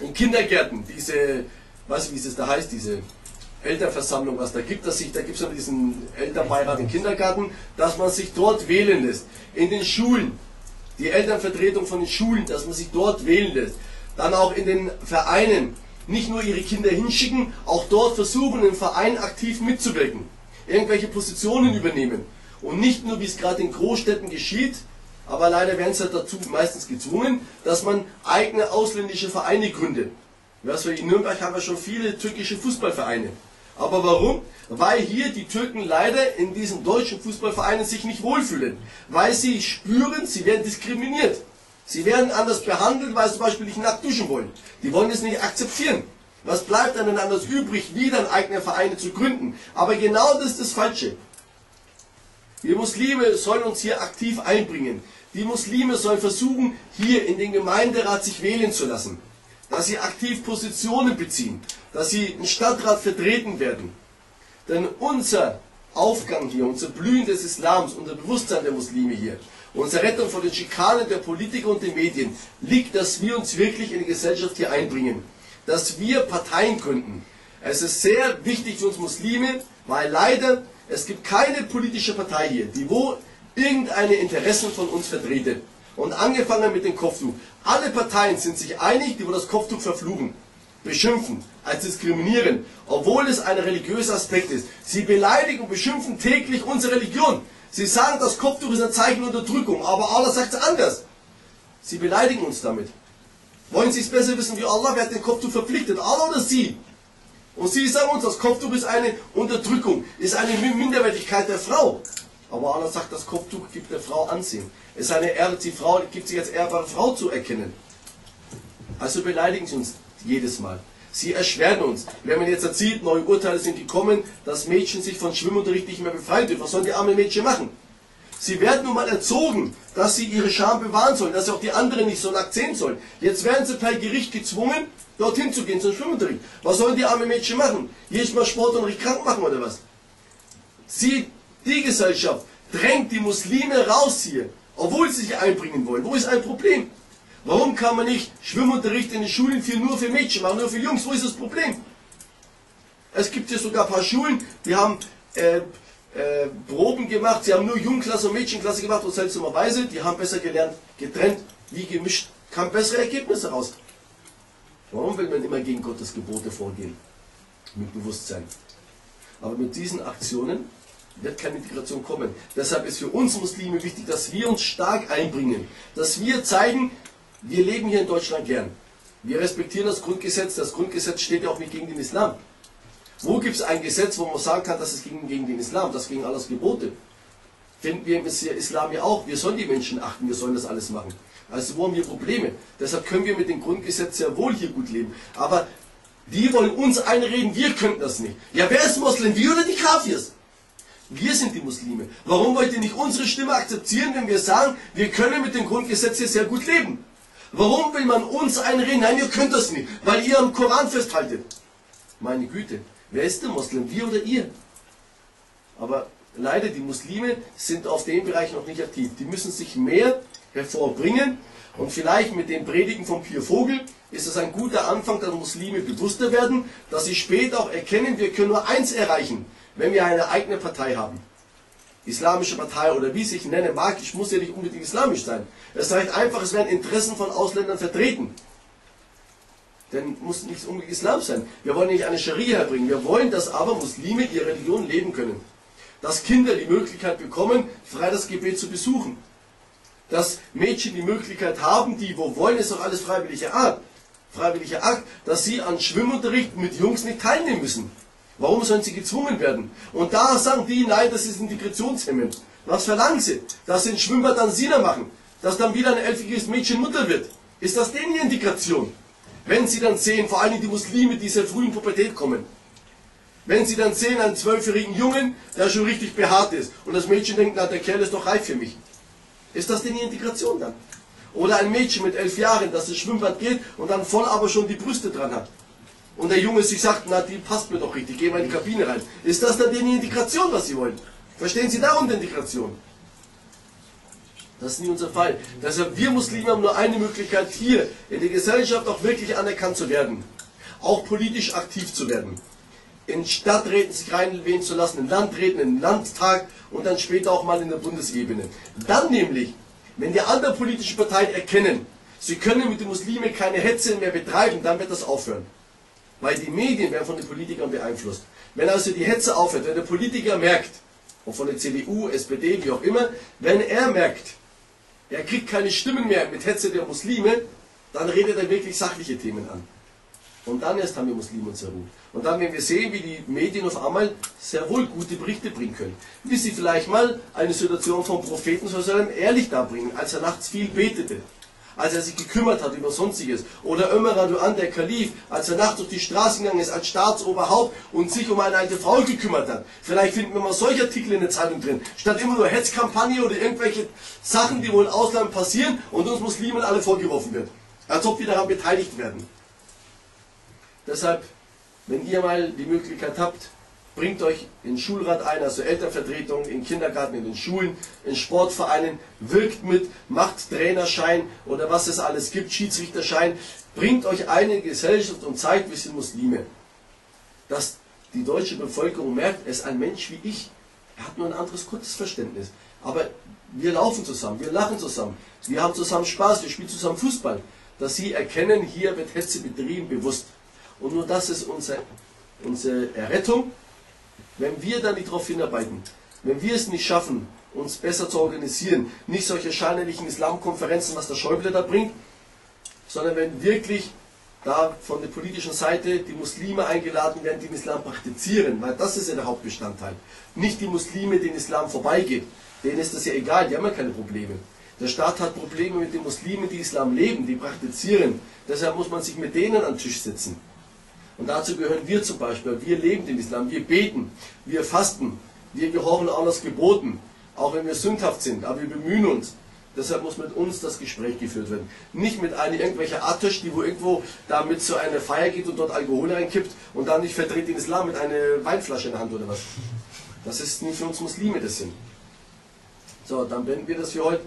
in Kindergärten, diese, weiß ich wie es da heißt, diese Elternversammlung, was da gibt, dass sich, da gibt es ja diesen Elternbeirat im Kindergarten, dass man sich dort wählen lässt. In den Schulen, die Elternvertretung von den Schulen, dass man sich dort wählen lässt. Dann auch in den Vereinen, nicht nur ihre Kinder hinschicken, auch dort versuchen, im Verein aktiv mitzuwirken, irgendwelche Positionen übernehmen. Und nicht nur, wie es gerade in Großstädten geschieht, aber leider werden sie dazu meistens gezwungen, dass man eigene ausländische Vereine gründet. In Nürnberg haben wir schon viele türkische Fußballvereine. Aber warum? Weil hier die Türken leider in diesen deutschen Fußballvereinen sich nicht wohlfühlen. Weil sie spüren, sie werden diskriminiert. Sie werden anders behandelt, weil sie zum Beispiel nicht nackt duschen wollen. Die wollen es nicht akzeptieren. Was bleibt dann anders übrig, wieder eigene Vereine zu gründen? Aber genau das ist das Falsche. Wir Muslime sollen uns hier aktiv einbringen. Die Muslime sollen versuchen, hier in den Gemeinderat sich wählen zu lassen. Dass sie aktiv Positionen beziehen. Dass sie im Stadtrat vertreten werden. Denn unser Aufgang hier, unser Blühen des Islams, unser Bewusstsein der Muslime hier, unsere Rettung von den Schikanen der Politiker und den Medien, liegt, dass wir uns wirklich in die Gesellschaft hier einbringen. Dass wir Parteien gründen. Es ist sehr wichtig für uns Muslime, weil leider es gibt keine politische Partei hier, die wo irgendeine Interessen von uns vertreten. Und angefangen mit dem Kopftuch. Alle Parteien sind sich einig, die wo das Kopftuch verfluchen, beschimpfen, als diskriminieren, obwohl es ein religiöser Aspekt ist. Sie beleidigen und beschimpfen täglich unsere Religion. Sie sagen, das Kopftuch ist ein Zeichen Unterdrückung, aber Allah sagt es anders. Sie beleidigen uns damit. Wollen Sie es besser wissen wie Allah? Wer hat den Kopftuch verpflichtet? Allah oder Sie? Und Sie sagen uns, das Kopftuch ist eine Unterdrückung, ist eine Minderwertigkeit der Frau. Aber Allah sagt, das Kopftuch gibt der Frau Ansehen. Es ist eine Ehre, die Frau gibt sich als ehrbare Frau zu erkennen. Also beleidigen Sie uns jedes Mal. Sie erschweren uns. Wenn man jetzt erzählt, neue Urteile sind gekommen, dass Mädchen sich von Schwimmunterricht nicht mehr befreien dürfen. Was sollen die armen Mädchen machen? Sie werden nun mal erzogen, dass sie ihre Scham bewahren sollen, dass sie auch die anderen nicht so nackt sehen sollen. Jetzt werden sie per Gericht gezwungen, dorthin zu gehen zum Schwimmunterricht. Was sollen die armen Mädchen machen? Jedes Mal Sportunterricht krank machen oder was? Sie, die Gesellschaft, drängt die Muslime raus hier, obwohl sie sich einbringen wollen. Wo ist ein Problem? Warum kann man nicht Schwimmunterricht in den Schulen für nur für Mädchen machen, nur für Jungs? Wo ist das Problem? Es gibt hier sogar ein paar Schulen, die haben äh, äh, Proben gemacht, sie haben nur Jungklasse und Mädchenklasse gemacht und seltsamerweise, die haben besser gelernt, getrennt, wie gemischt, kamen bessere Ergebnisse raus. Warum will man immer gegen Gottes Gebote vorgehen? Mit Bewusstsein. Aber mit diesen Aktionen wird keine Integration kommen. Deshalb ist für uns Muslime wichtig, dass wir uns stark einbringen. Dass wir zeigen, wir leben hier in Deutschland gern. Wir respektieren das Grundgesetz. Das Grundgesetz steht ja auch nicht gegen den Islam. Wo gibt es ein Gesetz, wo man sagen kann, das ist gegen, gegen den Islam, das gegen alles Gebote? Finden wir im Islam ja auch. Wir sollen die Menschen achten, wir sollen das alles machen. Also wo haben wir Probleme? Deshalb können wir mit dem Grundgesetz sehr wohl hier gut leben. Aber die wollen uns einreden, wir könnten das nicht. Ja, wer ist Moslem? Wir oder die Kafirs? Wir sind die Muslime. Warum wollt ihr nicht unsere Stimme akzeptieren, wenn wir sagen, wir können mit dem Grundgesetz hier sehr gut leben? Warum will man uns einreden? Nein, ihr könnt das nicht, weil ihr am Koran festhaltet. Meine Güte, wer ist der Moslem? Wir oder ihr? Aber leider, die Muslime sind auf dem Bereich noch nicht aktiv. Die müssen sich mehr hervorbringen. Und vielleicht mit dem Predigen von Pier Vogel ist es ein guter Anfang, dass Muslime bewusster werden, dass sie später auch erkennen, wir können nur eins erreichen, wenn wir eine eigene Partei haben. Islamische Partei oder wie sich nenne mag, ich muss ja nicht unbedingt islamisch sein. Es reicht einfach, es werden Interessen von Ausländern vertreten. Denn muss nicht unbedingt Islam sein. Wir wollen nicht eine Scharia herbringen. Wir wollen, dass aber Muslime ihre Religion leben können. Dass Kinder die Möglichkeit bekommen, frei das Gebet zu besuchen dass Mädchen die Möglichkeit haben, die wo wollen, ist doch alles freiwillige Art, freiwilliger Akt, dass sie an Schwimmunterricht mit Jungs nicht teilnehmen müssen. Warum sollen sie gezwungen werden? Und da sagen die, nein, das ist integrationshemmend. Was verlangen sie? Dass sie in Schwimmbad dann Sina machen, dass dann wieder ein elfjähriges Mädchen Mutter wird. Ist das denn die Integration? Wenn sie dann sehen, vor allem die Muslime, die sehr früh in Pubertät kommen, wenn sie dann sehen, einen zwölfjährigen Jungen, der schon richtig behaart ist, und das Mädchen denkt, na, der Kerl ist doch reif für mich. Ist das denn die Integration dann? Oder ein Mädchen mit elf Jahren, das ins Schwimmbad geht und dann voll aber schon die Brüste dran hat. Und der Junge sich sagt, na, die passt mir doch richtig, geh mal in die Kabine rein. Ist das dann die Integration, was Sie wollen? Verstehen Sie darunter Integration? Das ist nie unser Fall. Deshalb, wir Muslime haben nur eine Möglichkeit, hier in der Gesellschaft auch wirklich anerkannt zu werden. Auch politisch aktiv zu werden. In Stadträten sich reinwählen zu lassen, in Landräten, im Landtag und dann später auch mal in der Bundesebene. Dann nämlich, wenn die anderen politischen Parteien erkennen, sie können mit den Muslimen keine Hetze mehr betreiben, dann wird das aufhören. Weil die Medien werden von den Politikern beeinflusst. Wenn also die Hetze aufhört, wenn der Politiker merkt, und von der CDU, SPD, wie auch immer, wenn er merkt, er kriegt keine Stimmen mehr mit Hetze der Muslime, dann redet er wirklich sachliche Themen an. Und dann erst haben wir Muslime uns Ruhe. Und dann werden wir sehen, wie die Medien auf einmal sehr wohl gute Berichte bringen können. Wie sie vielleicht mal eine Situation vom Propheten ehrlich darbringen, als er nachts viel betete als er sich gekümmert hat über Sonstiges. Oder Ömer Raduan, der Kalif, als er nachts durch die Straßen gegangen ist als Staatsoberhaupt und sich um eine alte Frau gekümmert hat. Vielleicht finden wir mal solche Artikel in der Zeitung drin, statt immer nur Hetzkampagne oder irgendwelche Sachen, die wohl im Ausland passieren und uns Muslimen alle vorgeworfen wird. Als ob wir daran beteiligt werden. Deshalb, wenn ihr mal die Möglichkeit habt, bringt euch in Schulrat ein, also Elternvertretung, in Kindergarten, in den Schulen, in Sportvereinen, wirkt mit, macht Trainerschein oder was es alles gibt, Schiedsrichterschein, bringt euch eine Gesellschaft und zeigt, wir sind Muslime. Dass die deutsche Bevölkerung merkt, er ist ein Mensch wie ich. Er hat nur ein anderes Gottesverständnis. Aber wir laufen zusammen, wir lachen zusammen, wir haben zusammen Spaß, wir spielen zusammen Fußball. Dass sie erkennen, hier wird Hetze betrieben, bewusst. Und nur das ist unsere, unsere Errettung wenn wir da nicht darauf hinarbeiten, wenn wir es nicht schaffen, uns besser zu organisieren, nicht solche scheinheitlichen Islamkonferenzen, was der Schäuble da bringt, sondern wenn wirklich da von der politischen Seite die Muslime eingeladen werden, die den Islam praktizieren, weil das ist ja der Hauptbestandteil. Nicht die Muslime, denen Islam vorbeigeht. Denen ist das ja egal, die haben ja keine Probleme. Der Staat hat Probleme mit den Muslimen, die Islam leben, die praktizieren. Deshalb muss man sich mit denen an den Tisch setzen. Und dazu gehören wir zum Beispiel. Wir leben den Islam, wir beten, wir fasten, wir gehorchen Allahs Geboten, auch wenn wir sündhaft sind, aber wir bemühen uns. Deshalb muss mit uns das Gespräch geführt werden. Nicht mit einer irgendwelcher Attisch, die wo irgendwo da mit zu einer Feier geht und dort Alkohol reinkippt und dann nicht vertritt den Islam mit einer Weinflasche in der Hand oder was. Das ist nicht für uns Muslime das sind. So, dann beenden wir das für heute.